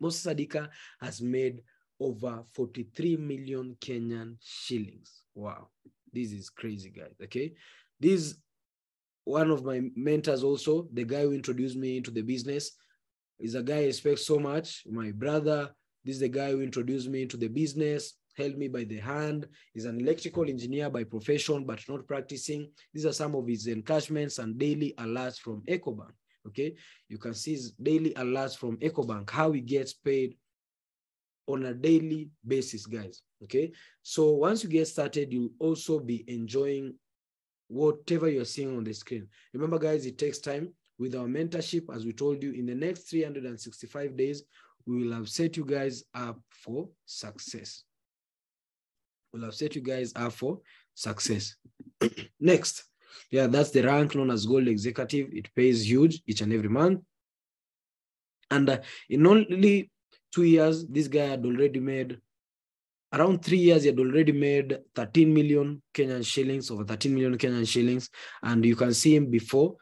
Moses Adika has made over 43 million Kenyan shillings. Wow, this is crazy, guys. Okay, this one of my mentors also, the guy who introduced me into the business, is a guy I respect so much. My brother, this is the guy who introduced me into the business, held me by the hand. He's an electrical engineer by profession, but not practicing. These are some of his encashments and daily alerts from EcoBank. Okay, you can see his daily alerts from EcoBank, how he gets paid on a daily basis, guys. Okay, so once you get started, you'll also be enjoying whatever you're seeing on the screen. Remember, guys, it takes time. With our mentorship, as we told you, in the next 365 days, we will have set you guys up for success. We'll have set you guys up for success. <clears throat> next, yeah, that's the rank known as Gold Executive. It pays huge each and every month. And uh, in only two years, this guy had already made around three years, he had already made 13 million Kenyan shillings, over 13 million Kenyan shillings. And you can see him before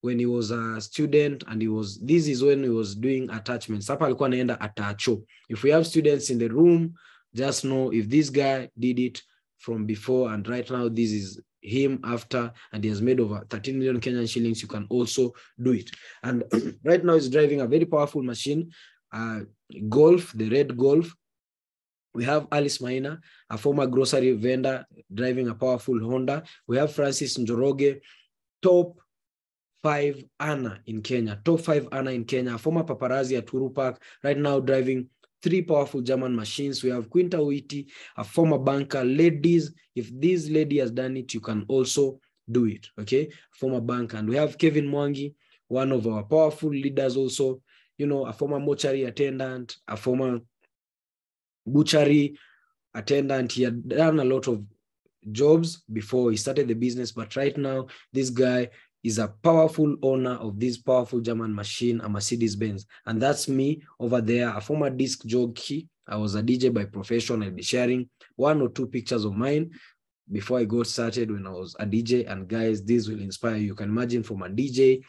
when he was a student and he was, this is when he was doing attachments. If we have students in the room, just know if this guy did it from before and right now, this is him after and he has made over 13 million Kenyan shillings, you can also do it. And <clears throat> right now he's driving a very powerful machine, uh, Golf, the red Golf, we have Alice Maina, a former grocery vendor driving a powerful Honda. We have Francis Njoroge, top five Anna in Kenya, top five Anna in Kenya, former paparazzi at Uhuru Park, right now driving three powerful German machines. We have Quinta Witi, a former banker. Ladies, if this lady has done it, you can also do it, okay? Former banker. And we have Kevin Mwangi, one of our powerful leaders also, you know, a former mortuary attendant, a former butchery attendant. He had done a lot of jobs before he started the business, but right now, this guy is a powerful owner of this powerful German machine, a Mercedes Benz. And that's me over there, a former disc jockey. I was a DJ by profession. I'll be sharing one or two pictures of mine before I got started when I was a DJ. And guys, this will inspire you. You can imagine from a DJ.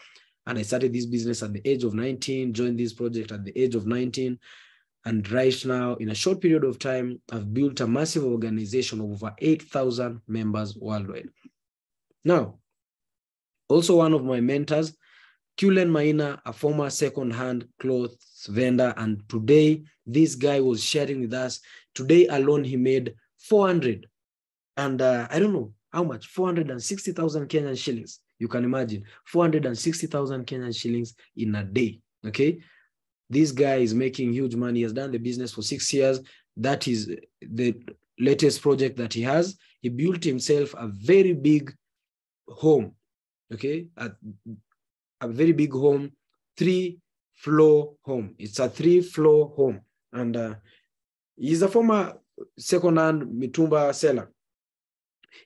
And I started this business at the age of 19, joined this project at the age of 19. And right now, in a short period of time, I've built a massive organization of over 8,000 members worldwide. Now, also one of my mentors, Kulen Maina, a former second-hand clothes vendor. And today, this guy was sharing with us. Today alone, he made 400. And uh, I don't know how much, 460,000 Kenyan shillings. You can imagine, 460,000 Kenyan shillings in a day, okay? This guy is making huge money. He has done the business for six years. That is the latest project that he has. He built himself a very big home, okay? A, a very big home, three floor home. It's a three floor home. And uh, he's a former second-hand Mitumba seller.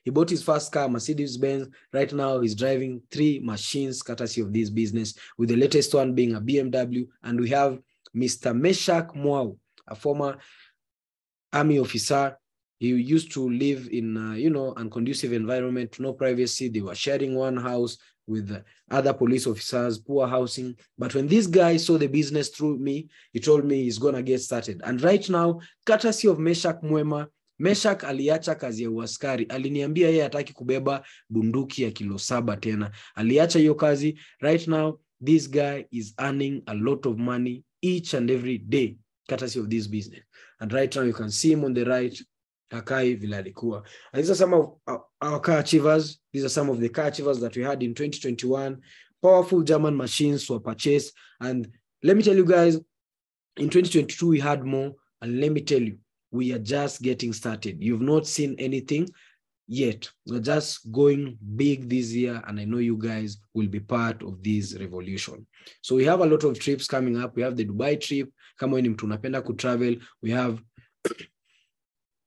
He bought his first car, Mercedes Benz. Right now, he's driving three machines courtesy of this business, with the latest one being a BMW. And we have Mr. Meshak Mwau, a former army officer. He used to live in, uh, you know, unconducive environment, no privacy. They were sharing one house with other police officers, poor housing. But when this guy saw the business through me, he told me he's gonna get started. And right now, courtesy of Meshak Mwema, Meshak aliacha kazi ya uaskari. Aliniambia yeye hataki kubeba bunduki ya kilo saba tena. Aliacha hiyo kazi. Right now, this guy is earning a lot of money each and every day, courtesy of this business. And right now, you can see him on the right. Hakai vile alikuwa. And these are some of our, car achievers. These are some of the car achievers that we had in 2021 powerful german machines were purchased. And let me tell you guys in 2022 we had more. And let me tell you we are just getting started. You've not seen anything yet. We're just going big this year. And i know you guys will be part of this revolution. So we have a lot of trips coming up. We have the dubai trip. Kama ni mtu unapenda kutravel we have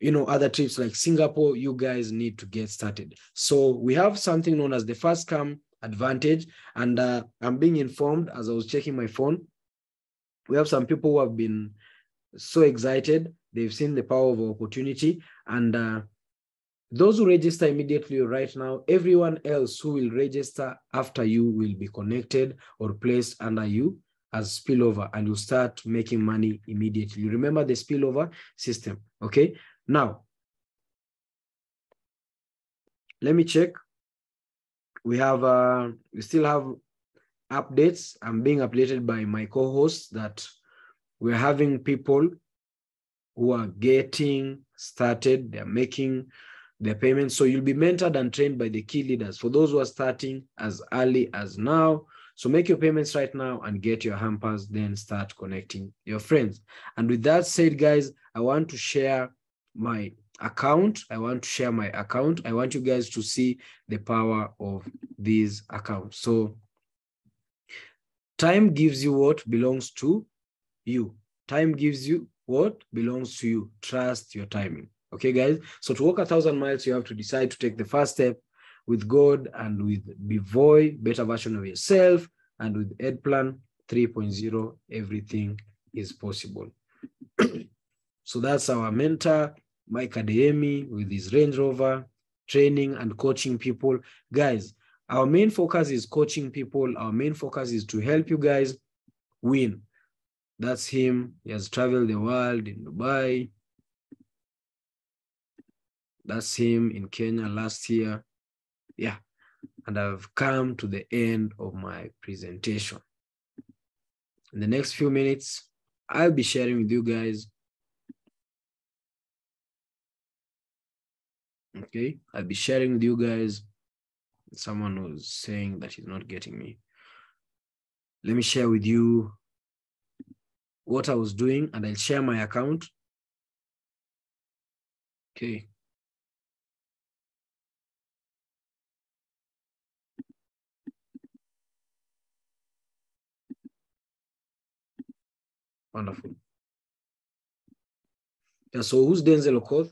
you know other trips like singapore you guys need to get started. So we have something known as the first come advantage. And uh, i'm being informed as i was checking my phone. We have some people who have been so excited. They've seen the power of opportunity. And uh, those who register immediately right now everyone else who will register after you will be connected or placed under you as spillover and you start making money immediately. Remember the spillover system okay now let me check. We have uh we still have updates. I'm being updated by my co-hosts that we're having people who are getting started. They're making their payments so you'll be mentored and trained by the key leaders. For those who are starting as early as now so make your payments right now and get your hampers then start connecting your friends. And with that said guys i want to share my account i want to share my account i want you guys to see the power of these accounts. So time gives you what belongs to you. Time gives you what belongs to you. Trust your timing. Okay guys? So to walk a thousand miles you have to decide to take the first step with god and with BVOY better version of yourself and with edplan 3.0 everything is possible. <clears throat> So that's our mentor mike adeyemi with his range rover training and coaching people. Guys our main focus is coaching people. Our main focus is to help you guys win. That's him. He has traveled the world in dubai. That's him in kenya last year. Yeah. And i've come to the end of my presentation. In the next few minutes i'll be sharing with you guys okay i'll be sharing with you guys. Someone was saying that he's not getting me. Let me share with you what i was doing and i'll share my account. Okay. Wonderful. Yeah so who's denzel okoth?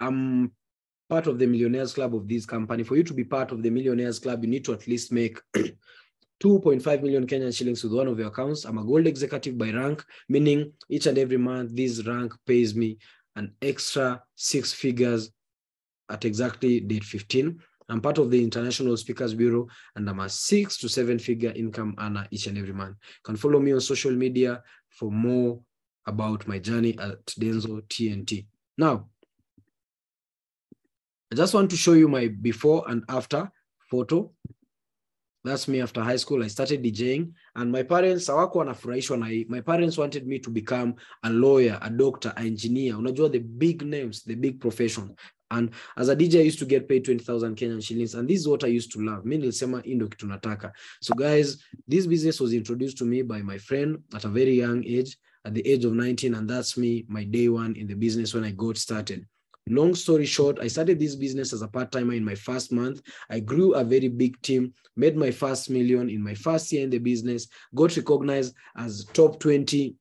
I'm part of the millionaires club of this company. For you to be part of the millionaires club, you need to at least make <clears throat> 2.5 million Kenyan shillings with one of your accounts. I'm a gold executive by rank, meaning each and every month, this rank pays me an extra six figures at exactly date 15. I'm part of the International Speakers Bureau and I'm a six to seven figure income earner each and every month. You can follow me on social media for more about my journey at Denzo TNT. Now, I just want to show you my before and after photo. That's me after high school. I started DJing and my parents. My parents wanted me to become a lawyer, a doctor, an engineer. Unajua the big names, the big profession. And as a DJ, I used to get paid 20,000 Kenyan shillings. And this is what I used to love. So guys, this business was introduced to me by my friend at a very young age, at the age of 19. And that's me, my day one in the business when I got started. Long story short, I started this business as a part timer in my first month. I grew a very big team, made my first million in my first year in the business, got recognized as top 20.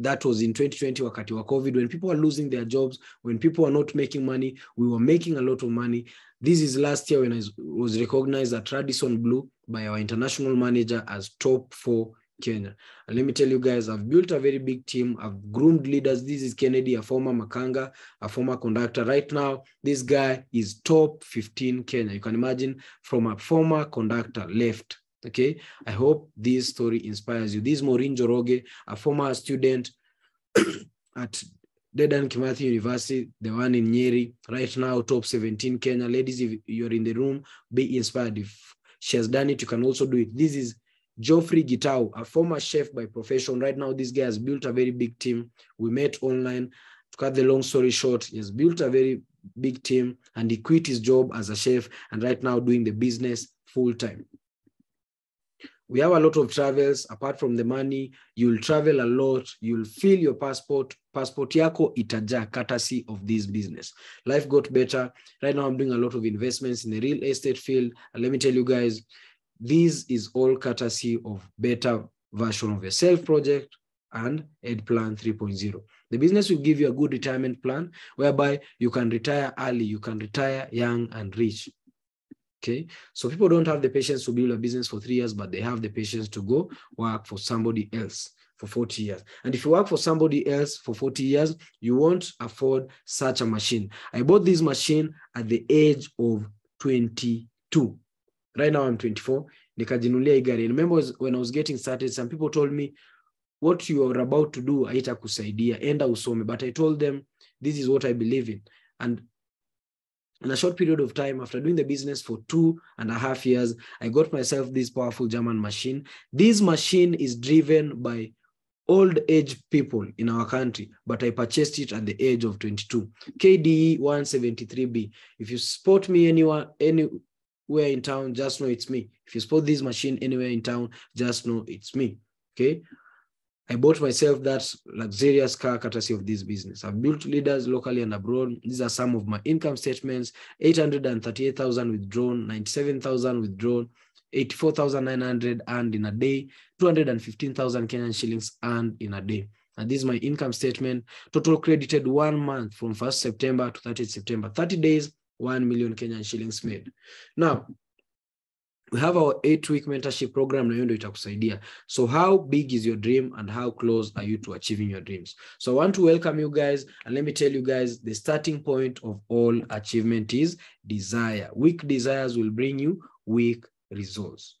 That was in 2020, wakati wa COVID, when people were losing their jobs, when people were not making money, we were making a lot of money. This is last year when I was recognized at Radisson Blu by our international manager as top four Kenya. And let me tell you guys, I've built a very big team. I've groomed leaders. This is Kennedy, a former Makanga, a former conductor. Right now, this guy is top 15 Kenya. You can imagine from a former conductor left. Okay. I hope this story inspires you. This is Maureen Njoroge, a former student <coughs> at Dedan Kimathi University, the one in Nyeri, right now, top 17 Kenya. Ladies, if you're in the room, be inspired. If she has done it, you can also do it. This is Geoffrey Gitau, a former chef by profession. Right now, this guy has built a very big team. We met online. To cut the long story short, he has built a very big team and he quit his job as a chef and right now doing the business full time. We have a lot of travels apart from the money. You'll travel a lot. You'll fill your passport. Passport yako itaja courtesy of this business. Life got better. Right now, I'm doing a lot of investments in the real estate field. And let me tell you guys, this is all courtesy of better version of yourself project and Ed Plan 3.0. The business will give you a good retirement plan whereby you can retire early, you can retire young and rich. Okay, so people don't have the patience to build a business for three years, but they have the patience to go work for somebody else for 40 years. And if you work for somebody else for 40 years, you won't afford such a machine. I bought this machine at the age of 22. Right now I'm 24. Nikajinulia hii gari. Remember when I was getting started, some people told me, what you are about to do haitakusaidia, enda usome. But I told them, this is what I believe in. And in a short period of time, after doing the business for two and a half years, I got myself this powerful German machine. This machine is driven by old age people in our country, but I purchased it at the age of 22. KDE 173B. If you spot me anywhere, anywhere in town, just know it's me. If you spot this machine anywhere in town, just know it's me. Okay. I bought myself that luxurious car courtesy of this business. I've built leaders locally and abroad. These are some of my income statements 838,000 withdrawn, 97,000 withdrawn, 84,900 earned in a day, 215,000 Kenyan shillings earned in a day. And this is my income statement. Total credited one month from 1st September to 30th September. 30 days, 1 million Kenyan shillings made. Now, we have our eight week mentorship program na hiyo ndio itakusaidia. So how big is your dream and how close are you to achieving your dreams? So i want to welcome you guys and let me tell you guys the starting point of all achievement is desire. Weak desires will bring you weak results